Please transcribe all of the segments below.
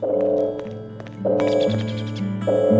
Thank you.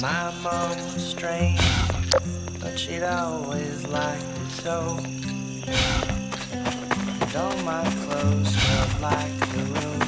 My mom was strange, but she'd always like it so. And all my clothes smelled like the room.